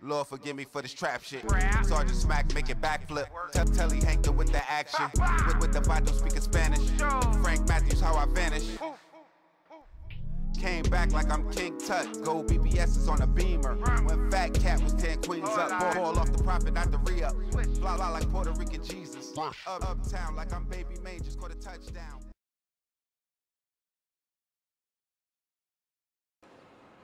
Lord forgive me for this trap shit. Sergeant Smack making backflip. Tell Telly Hanker with the action. With, with the Vato speaking Spanish. Frank Matthews, how I vanish. Came back like I'm King Tut. Gold BBS is on a beamer. When Fat Cat was 10 queens up. Ball off the profit, not the re up. Fly la like Puerto Rican Jesus. Up, uptown like I'm Baby May, just caught a touchdown.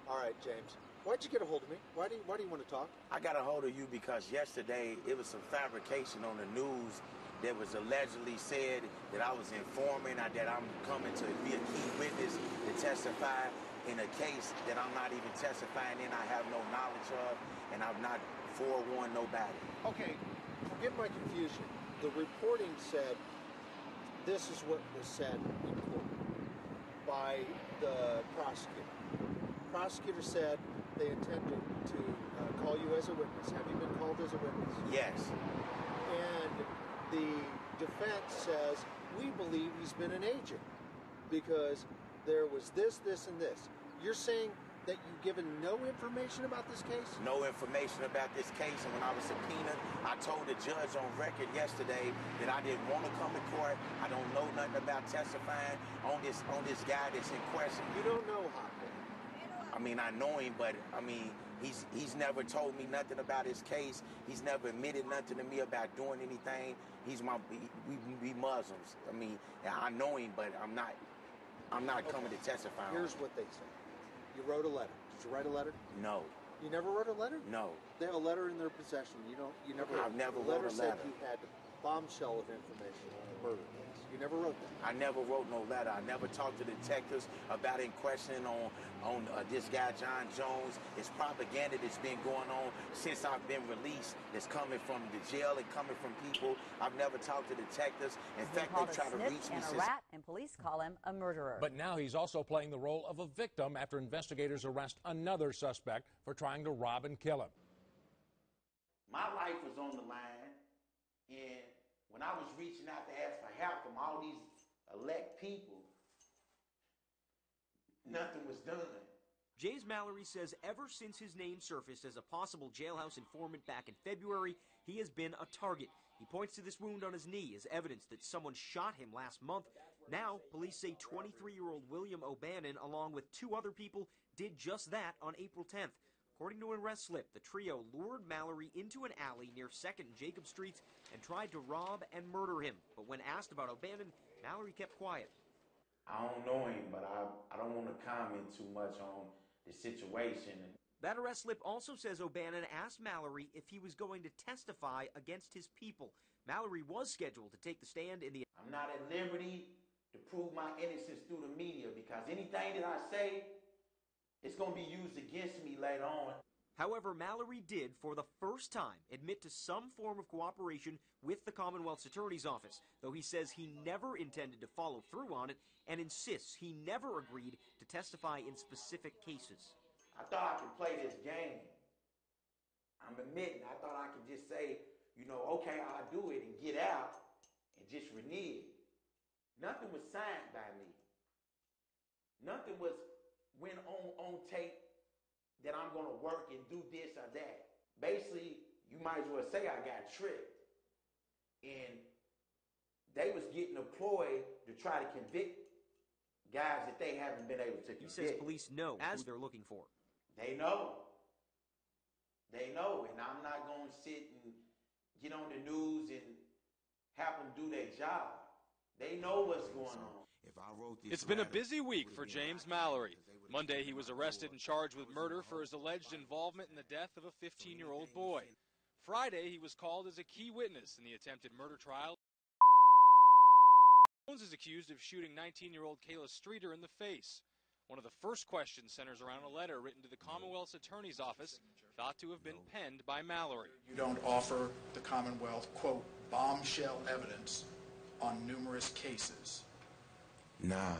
All right, James. Why'd you get a hold of me? Why do you, why do you want to talk? I got a hold of you because yesterday it was some fabrication on the news that was allegedly said that I was informing or that I'm coming to be a key witness to testify in a case that I'm not even testifying in, I have no knowledge of, and I've not forewarned nobody. Okay, forget my confusion. The reporting said this is what was said in court by the prosecutor. Prosecutor said they intended to uh, call you as a witness. Have you been called as a witness? Yes. And the defense says, we believe he's been an agent because there was this, this, and this. You're saying that you've given no information about this case? No information about this case, and when I was subpoenaed, I told the judge on record yesterday that I didn't want to come to court. I don't know nothing about testifying on this on this guy that's in question. You don't know Hopper. I mean, I know him, but I mean, he's he's never told me nothing about his case. He's never admitted nothing to me about doing anything. He's my we we, we Muslims. I mean, I know him, but I'm not I'm not coming to testify. Here's what they say. You wrote a letter. Did you write a letter? No, You never wrote a letter? no. They have a letter in their possession. You don't. You never. I've never wrote a said letter. you had bombshell of information on the murder. You never wrote that. I never wrote no letter. I never talked to detectives about in questioning on on uh, this guy John Jones. It's propaganda that's been going on since I've been released. That's coming from the jail and coming from people. I've never talked to detectives. In fact, they a try to reach me and a rat, and police call him a murderer. But now he's also playing the role of a victim after investigators arrest another suspect for trying to rob and kill him. my life was on the line, and when I was reaching out to ask for help from all these elect people, nothing was done. James Mallory says ever since his name surfaced as a possible jailhouse informant back in February, he has been a target. He points to this wound on his knee as evidence that someone shot him last month. Now, police say 23 year old William O'Bannon, along with two other people, did just that on April 10th. According to an arrest slip, the trio lured Mallory into an alley near 2nd and Jacob Streets and tried to rob and murder him. But when asked about O'Bannon, Mallory kept quiet. I don't know him, but I, I don't want to comment too much on the situation. That arrest slip also says O'Bannon asked Mallory if he was going to testify against his people. Mallory was scheduled to take the stand in the I'm not at liberty to prove my innocence through the media because anything that I say, it's going to be used against me later on. However, Mallory did, for the first time, admit to some form of cooperation with the Commonwealth's Attorney's Office, though he says he never intended to follow through on it and insists he never agreed to testify in specific cases. I thought I could play this game. I'm admitting, I thought I could just say, you know, okay, I'll do it and get out and just renege. Nothing was signed by me. Nothing was went on on tape that I'm gonna work and do this or that. Basically, you might as well say I got tricked. And they was getting employed to try to convict guys that they haven't been able to He convict. says police know who they're looking for. They know. They know, and I'm not going to sit and get on the news and have them do their job. They know what's going on. It's been a busy week for James Mallory. Monday, he was arrested and charged with murder for his alleged involvement in the death of a 15 year old boy. Friday, he was called as a key witness in the attempted murder trial. Jones is accused of shooting 19 year old Kayla Streeter in the face. One of the first questions centers around a letter written to the Commonwealth's Attorney's Office, thought to have been penned by Mallory. You don't offer the Commonwealth, quote, bombshell evidence on numerous cases. Nah.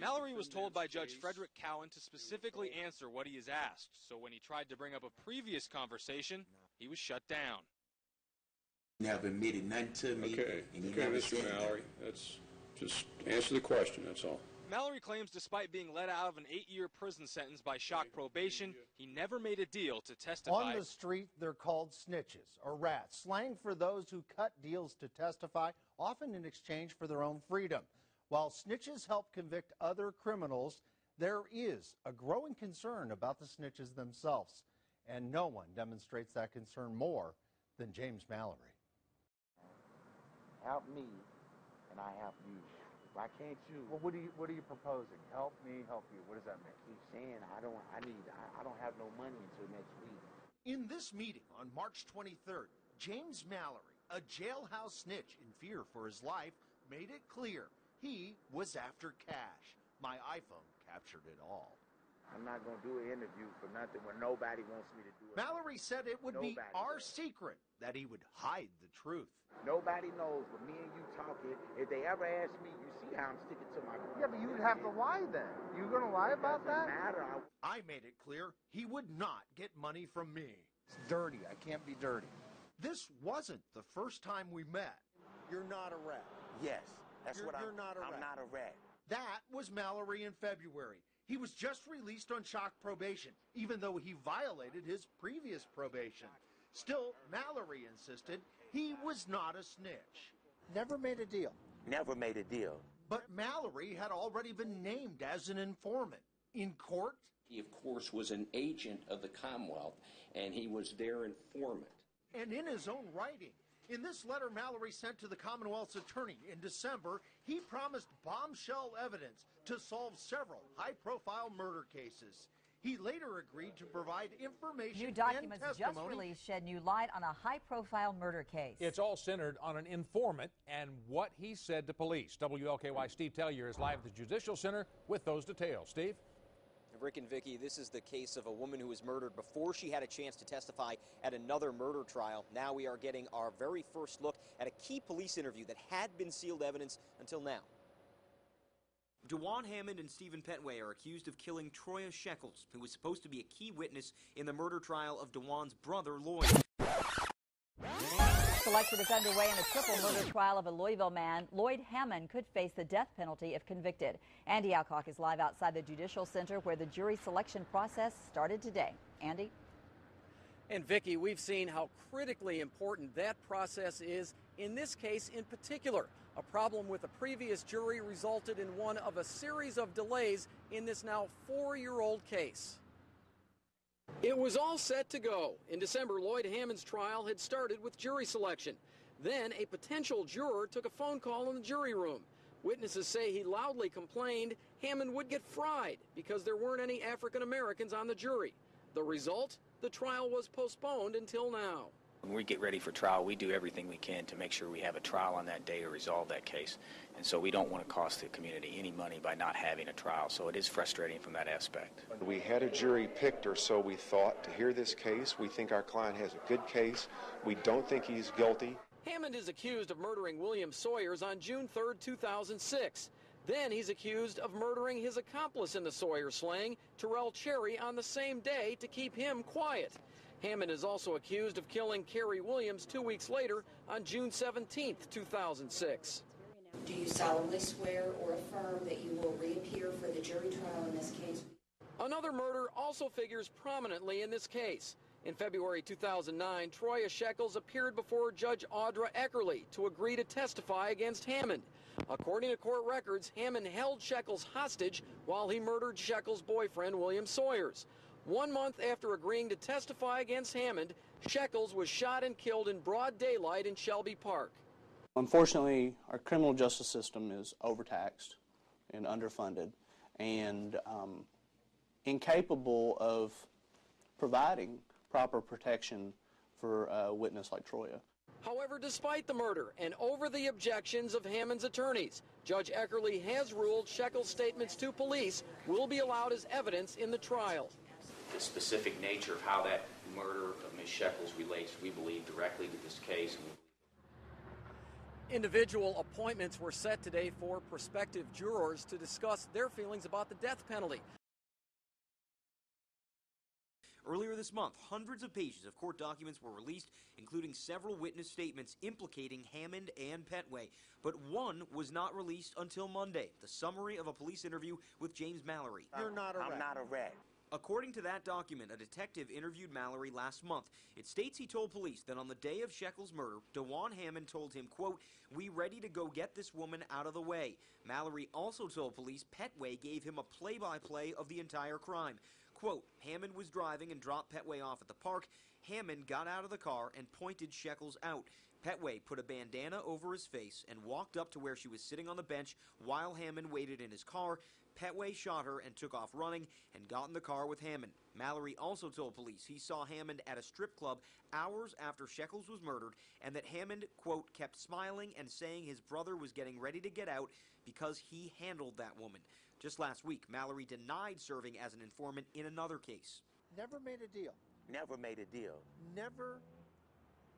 Mallory was told by Judge Frederick Cowan to specifically answer what he is asked, so when he tried to bring up a previous conversation, he was shut down. Never admitted nothing to me. Okay, and he okay, never Mr. said. Mallory, that's, just answer the question, that's all. Mallory claims despite being let out of an eight year prison sentence by shock probation, he never made a deal to testify. On the street, they're called snitches or rats, slang for those who cut deals to testify, often in exchange for their own freedom. While snitches help convict other criminals, there is a growing concern about the snitches themselves, and no one demonstrates that concern more than James Mallory. Help me, and I help you. Why can't you? Well, what are you what are you proposing? Help me, help you. What does that mean? keep saying I don't. I need. I, I don't have no money until next week. In this meeting on March 23rd, James Mallory, a jailhouse snitch in fear for his life, made it clear he was after cash. My iPhone captured it all. I'm not gonna do an interview for nothing when nobody wants me to do it. Mallory said it would be our does. secret that he would hide the truth. Nobody knows, but me and you talking. If they ever ask me, you see how I'm sticking to my. Yeah, but you'd have to lie then. You're gonna lie about Doesn't that? matter. I, I made it clear he would not get money from me. It's dirty. I can't be dirty. This wasn't the first time we met. You're not a rat. yes, that's You're- what you're I'm. not a I'm rat. not a rat. That was Mallory in February. He was just released on shock probation, even though he violated his previous probation. Still, Mallory insisted he was not a snitch. Never made a deal. Never made a deal. But Mallory had already been named as an informant. In court, He, of course, was an agent of the Commonwealth, and he was their informant. and in his own writing. In this letter Mallory sent to the Commonwealth's attorney in December, he promised bombshell evidence to solve several high profile murder cases. He later agreed to provide information New and documents just testimony released shed new light on a high profile murder case. It's all centered on an informant and what he said to police. WLKY Steve Tellier is live at the Judicial Center with those details. Steve? Rick and Vicki, this is the case of a woman who was murdered before she had a chance to testify at another murder trial. Now we are getting our very first look at a key police interview that had been sealed evidence until now. Dewan Hammond and Stephen Petway are accused of killing Troya Shekels, who was supposed to be a key witness in the murder trial of Dewan's brother, Lloyd. Selection is underway in a triple murder trial of a Louisville man. Lloyd Hammond could face the death penalty if convicted. Andy Alcock is live outside the Judicial Center where the jury selection process started today. Andy? And Vicki, we've seen how critically important that process is in this case in particular. A problem with a previous jury resulted in one of a series of delays in this now four year old case. It was all set to go. In December, Lloyd Hammond's trial had started with jury selection. Then a potential juror took a phone call in the jury room. Witnesses say he loudly complained Hammond would get fried because there weren't any African Americans on the jury. The result? The trial was postponed until now. When we get ready for trial, we do everything we can to make sure we have a trial on that day to resolve that case. And so we don't want to cost the community any money by not having a trial. So it is frustrating from that aspect. We had a jury picked, or so we thought, to hear this case. We think our client has a good case. We don't think he's guilty. Hammond is accused of murdering William Sawyers on June 3, 2006. Then he's accused of murdering his accomplice in the Sawyer slaying, Terrell Cherry, on the same day to keep him quiet. Hammond is also accused of killing Carrie Williams two weeks later on June 17, 2006. Do you solemnly swear or affirm that you will reappear for the jury trial in this case? Another murder also figures prominently in this case. In February 2009, Troya Shekels appeared before Judge Audra Eckerle to agree to testify against Hammond. According to court records, Hammond held Shekels hostage while he murdered Shekels' boyfriend, William Sawyers. One month after agreeing to testify against Hammond, Shekels was shot and killed in broad daylight in Shelby Park. Unfortunately, our criminal justice system is overtaxed and underfunded and um, incapable of providing proper protection for a witness like Troya. However, despite the murder and over the objections of Hammond's attorneys, Judge Eckerle has ruled Shekels' statements to police will be allowed as evidence in the trial. The specific nature of how that murder of Ms. Shekels relates, we believe, directly to this case. Individual appointments were set today for prospective jurors to discuss their feelings about the death penalty. Earlier this month, hundreds of pages of court documents were released, including several witness statements implicating Hammond and Petway. But one was not released until Monday the summary of a police interview with James Mallory. You're not a I'm not a rat. According to that document, a detective interviewed Mallory last month. It states he told police that on the day of Shekels' murder, Dewan Hammond told him, quote, We ready to go get this woman out of the way. Mallory also told police Petway gave him a play-by-play of the entire crime. Quote, Hammond was driving and dropped Petway off at the park. Hammond got out of the car and pointed Shekels out. Petway put a bandana over his face and walked up to where she was sitting on the bench while Hammond waited in his car. Petway shot her and took off running and got in the car with Hammond. Mallory also told police he saw Hammond at a strip club hours after Shekels was murdered and that Hammond, quote, kept smiling and saying his brother was getting ready to get out because he handled that woman. Just last week, Mallory denied serving as an informant in another case. Never made a deal. Never made a deal. Never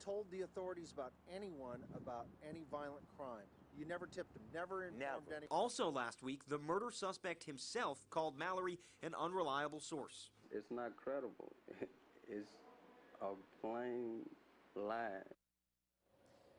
told the authorities about anyone about any violent crime. You never tipped them. Never informed anyone. Also last week, the murder suspect himself called Mallory an unreliable source. It's not credible. It's a plain lie.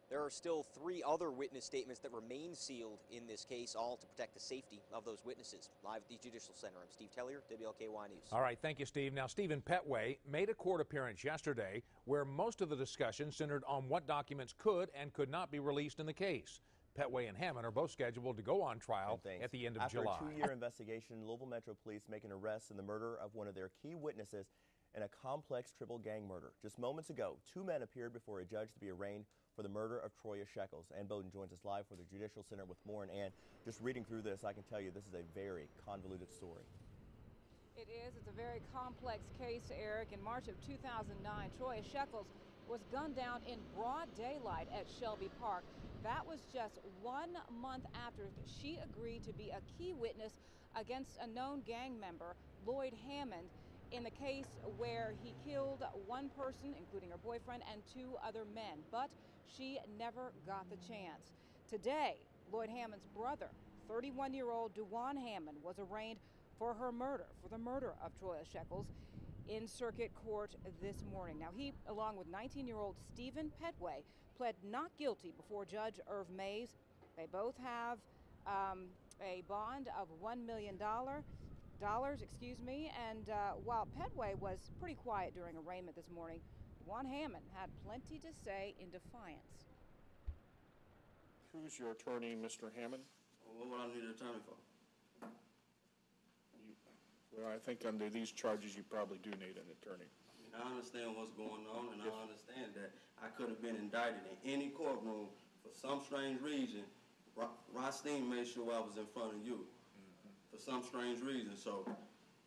There are still three other witness statements that remain sealed in this case, all to protect the safety of those witnesses. Live at the Judicial Center, I'm Steve Tellier, WLKY News. All right, thank you, Steve. Now, Stephen Petway made a court appearance yesterday where most of the discussion centered on what documents could and could not be released in the case. Petway and Hammond are both scheduled to go on trial at the end of After July. a two-year investigation, Louisville Metro Police make an arrest in the murder of one of their key witnesses in a complex triple gang murder. Just moments ago, two men appeared before a judge to be arraigned for the murder of Troya Shekels. Ann Bowden joins us live for the Judicial Center with more. And Ann, just reading through this, I can tell you this is a very convoluted story. It is. It's a very complex case, Eric. In March of 2009, Troya Shekels was gunned down in broad daylight at Shelby Park. That was just one month after she agreed to be a key witness against a known gang member, Lloyd Hammond, in the case where he killed one person, including her boyfriend, and two other men. But she never got the chance. Today, Lloyd Hammond's brother, 31 year old Dewan Hammond, was arraigned for her murder, for the murder of Troya Shekels in circuit court this morning. Now, he, along with 19 year old Stephen Petway, pled not guilty before Judge Irv Maze. They both have um, a bond of $1 million. Dollars, excuse me. And uh, while Petway was pretty quiet during arraignment this morning, Juan Hammond had plenty to say in defiance. Who's your attorney, Mr. Hammond? What would I need an attorney for? Well, I think under these charges, you probably do need an attorney. I I understand what's going on, and I understand that I could have been indicted in any courtroom for some strange reason. Ro- Rothstein made sure I was in front of you for some strange reason, so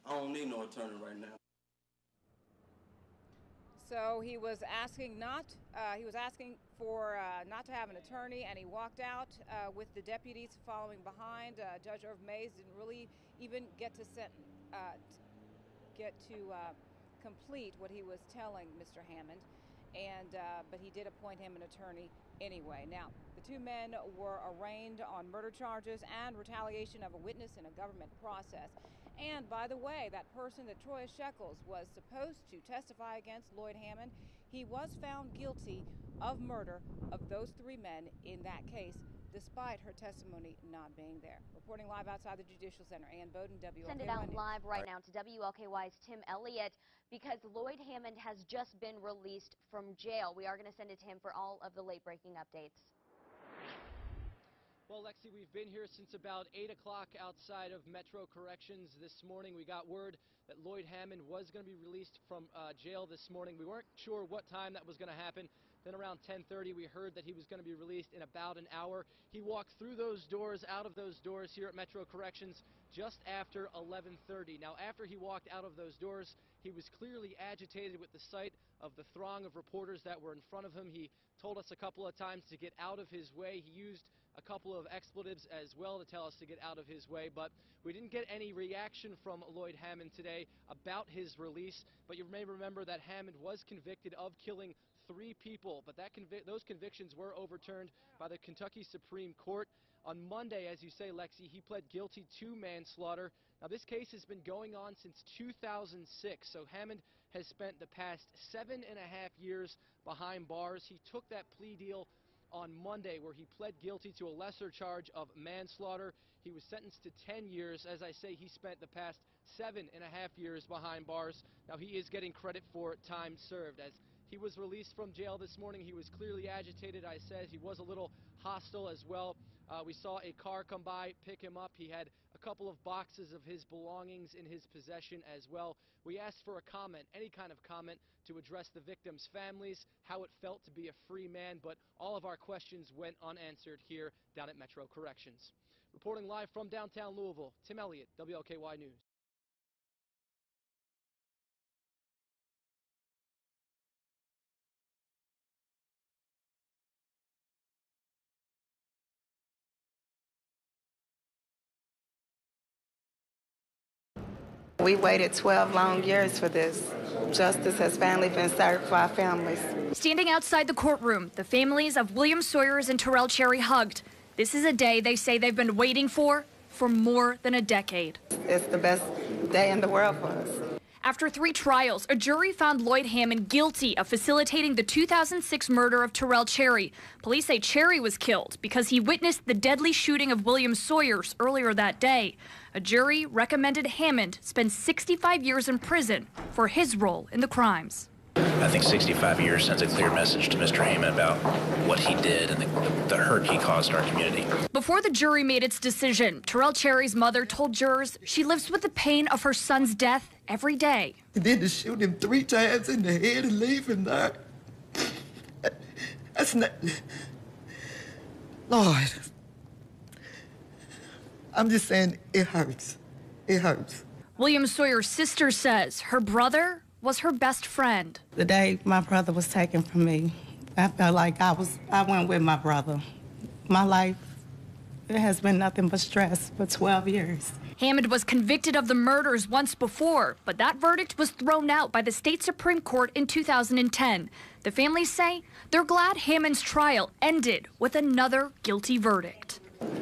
I don't need no attorney right now. So he was asking not, uh, he was asking for uh, not to have an attorney, and he walked out uh, with the deputies following behind. Uh, Judge Irv Maze didn't really even get to sent, uh, get to uh, complete what he was telling Mr. Hammond, and uh, but he did appoint him an attorney anyway. Now, the two men were arraigned on murder charges and retaliation of a witness in a government process. And by the way, that person that Troy Shekels was supposed to testify against, Lloyd Hammond, he was found guilty of murder of those three men in that case, despite her testimony not being there. Reporting live outside the Judicial Center, Ann Bowden, WLKY Send it out News. live right now to WLKY's Tim Elliott because Lloyd Hammond has just been released from jail. We are going to send it to him for all of the late breaking updates. Well, Lexi, we've been here since about 8 o'clock outside of Metro Corrections this morning. We got word that Lloyd Hammond was going to be released from uh, jail this morning. We weren't sure what time that was going to happen. Then around 10:30, we heard that he was going to be released in about an hour. He walked through those doors, out of those doors here at Metro Corrections just after 11:30. Now, after he walked out of those doors, he was clearly agitated with the sight of the throng of reporters that were in front of him. He told us a couple of times to get out of his way. He used a couple of expletives as well to tell us to get out of his way, but we didn't get any reaction from Lloyd Hammond today about his release. But you may remember that Hammond was convicted of killing three people, but that convi- those convictions were overturned by the Kentucky Supreme Court. On Monday, as you say, Lexi, he pled guilty to manslaughter. Now, this case has been going on since 2006, so Hammond has spent the past seven and a half years behind bars. He took that plea deal on Monday where he pled guilty to a lesser charge of manslaughter. He was sentenced to 10 years. As I say, he spent the past seven and a half years behind bars. Now he is getting credit for time served as he was released from jail this morning. He was clearly agitated. I said he was a little hostile as well. Uh, we saw a car come by, pick him up. He had a couple of boxes of his belongings in his possession as well. We asked for a comment, any kind of comment, to address the victims' families, how it felt to be a free man, but all of our questions went unanswered here down at Metro Corrections. Reporting live from downtown Louisville, Tim Elliott, WLKY News. We waited 12 long years for this. Justice has finally been served for our families. Standing outside the courtroom, the families of William Sawyers and Terrell Cherry hugged. This is a day they say they've been waiting for for more than a decade. It's the best day in the world for us. After three trials, a jury found Lloyd Hammond guilty of facilitating the 2006 murder of Terrell Cherry. Police say Cherry was killed because he witnessed the deadly shooting of William Sawyers earlier that day. A jury recommended Hammond spend 65 years in prison for his role in the crimes. I think 65 years sends a clear message to Mr. Hammond about what he did and the, the, hurt he caused our community. Before the jury made its decision, Terrell Cherry's mother told jurors she lives with the pain of her son's death every day. And then to shoot him three times in the head and leave him there. That's not. Lord. I'm just saying it hurts. It hurts. William Sawyer's sister says her brother was her best friend. The day my brother was taken from me, I felt like I was I went with my brother. My life it has been nothing but stress for 12 years. Hammond was convicted of the murders once before, but that verdict was thrown out by the state Supreme Court in 2010. The families say they're glad Hammond's trial ended with another guilty verdict.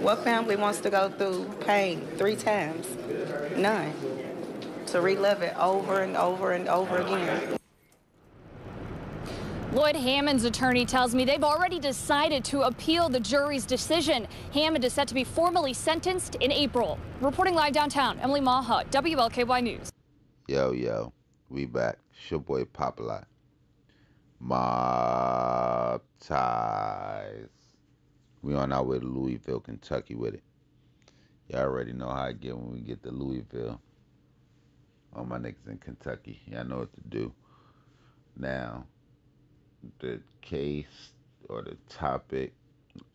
What family wants to go through pain three times? None. To relive it over and over and over again. Lloyd Hammond's attorney tells me they've already decided to appeal the jury's decision. Hammond is set to be formally sentenced in April. Reporting live downtown, Emily Maha, WLKY News. Yo, yo, we back. It's your boy Populi. Mobb Ties. We on our way to Louisville, Kentucky with it. Y'all already know how I get when we get to Louisville. All my niggas in Kentucky, y'all know what to do. Now, the case or the topic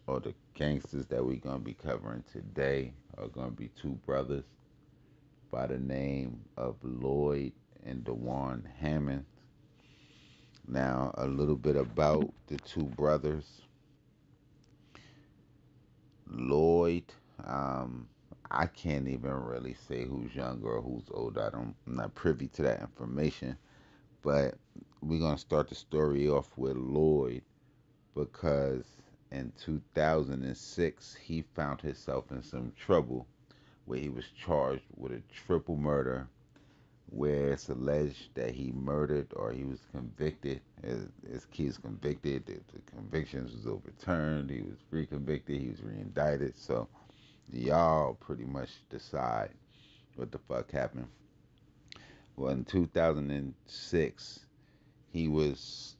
or the gangsters that we're gonna be covering today are gonna be two brothers by the name of Lloyd and Dewan Hammond. Now, a little bit about the two brothers. Lloyd, um, I can't even really say who's younger or who's older. I don't, I'm not privy to that information. But we're going to start the story off with Lloyd because in 2006 he found himself in some trouble where he was charged with a triple murder where it's alleged that he murdered or he was convicted. His, key convicted. The, the convictions was overturned. He was re-convicted. He was re-indicted. So y'all pretty much decide what the fuck happened. Well, in 2006, he was,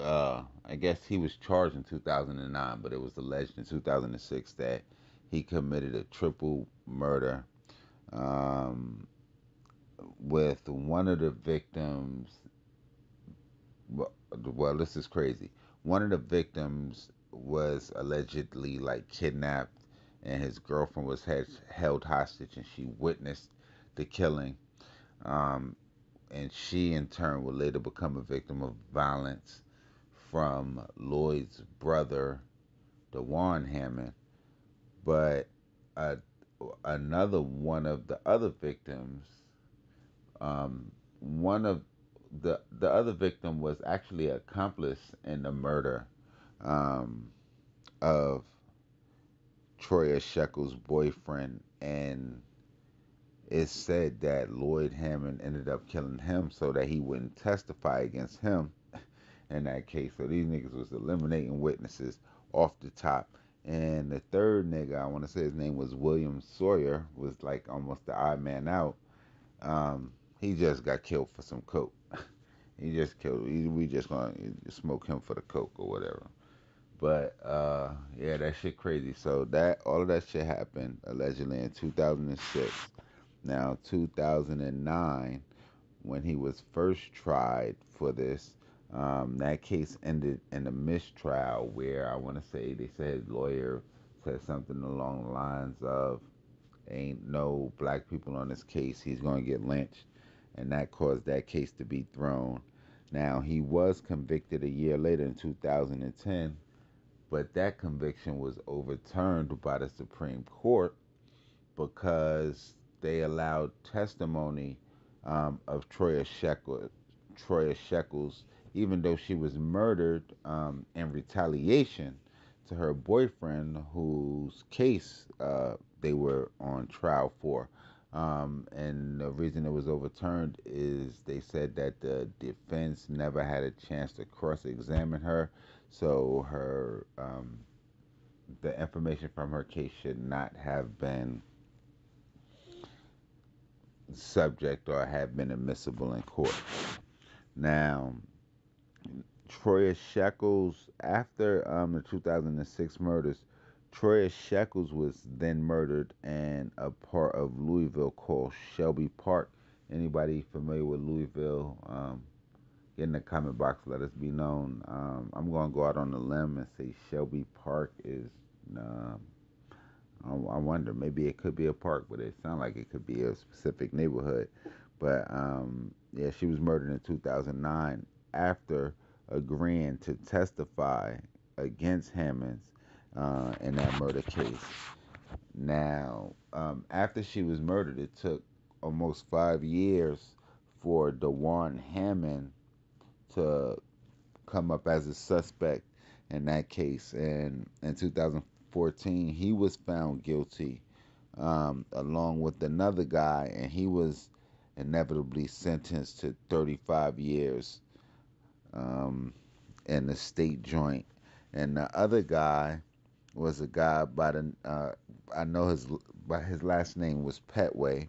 uh, I guess he was charged in 2009, but it was alleged in 2006 that he committed a triple murder. Um, with one of the victims. Well, well, this is crazy. One of the victims was allegedly like kidnapped, and his girlfriend was held hostage, and she witnessed the killing. Um, and she, in turn, would later become a victim of violence from Lloyd's brother, Dewan Hammond. But uh, another one of the other victims um, one of the the other victim was actually accomplice in the murder um, of Troya Shekels' boyfriend, and it's said that Lloyd Hammond ended up killing him so that he wouldn't testify against him in that case. So these niggas was eliminating witnesses off the top. And the third nigga, I want to say his name was William Sawyer, was like almost the odd man out. Um, he just got killed for some coke. he just killed. He, we just gonna smoke him for the coke or whatever. But uh, yeah, that shit crazy. So that all of that shit happened allegedly in 2006. Now 2009, when he was first tried for this, um, that case ended in a mistrial where I want to say they said lawyer said something along the lines of, "Ain't no black people on this case. He's to get lynched," and that caused that case to be thrown. Now he was convicted a year later in 2010, but that conviction was overturned by the Supreme Court because they allowed testimony um, of Troya Shekels, Troya even though she was murdered um, in retaliation to her boyfriend, whose case uh, they were on trial for. Um, and the reason it was overturned is they said that the defense never had a chance to cross-examine her, so her um, the information from her case should not have been subject or have been admissible in court. Now, Troya Shekels, after um, the 2006 murders, Troya Shekels was then murdered in a part of Louisville called Shelby Park. Anybody familiar with Louisville? Um, get in the comment box, let us be known. Um, I'm going to go out on a limb and say Shelby Park is. Um, I wonder, maybe it could be a park, but it sounds like it could be a specific neighborhood. But um, yeah, she was murdered in 2009 after agreeing to testify against Hammonds uh, in that murder case. Now, um, after she was murdered, it took almost five years for Dewan Hammond to come up as a suspect in that case. And in 2014, he was found guilty um, along with another guy, and he was inevitably sentenced to 35 years um, in the state joint. And the other guy was a guy by the uh, I know his by his last name was Petway.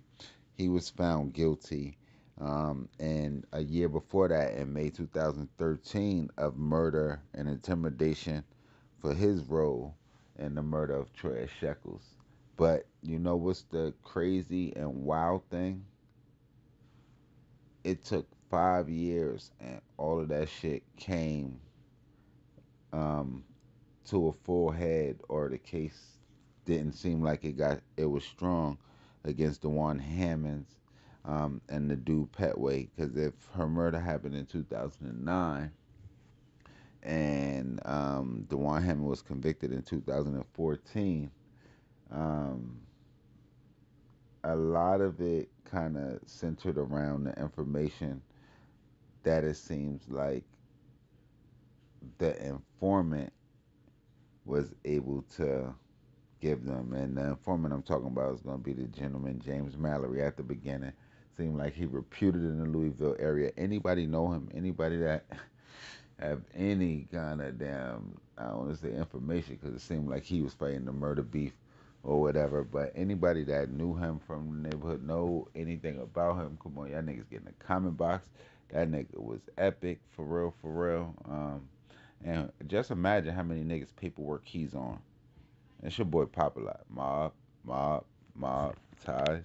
He was found guilty, um, and a year before that, in May 2013, of murder and intimidation for his role in the murder of Troy Shekels. But you know what's the crazy and wild thing? It took five years, and all of that shit came um, to a full head, or the case didn't seem like it got it was strong against Dewan Hammonds um, and the dude Petway. Because if her murder happened in 2009 and um, Dewan Hammond was convicted in 2014, um, a lot of it kind of centered around the information that it seems like the informant was able to give them. And the informant I'm talking about is going to be the gentleman James Mallory at the beginning. Seemed like he reputed in the Louisville area. Anybody know him? Anybody that have any kind of damn, I don't want to say information because it seemed like he was fighting the murder beef or whatever. But anybody that knew him from the neighborhood, know anything about him, come on, y'all niggas get in the comment box. That nigga was epic, for real, for real. Um, and just imagine how many niggas paperwork he's on. It's your boy Pop a lot. Mob, mob, mob, ties.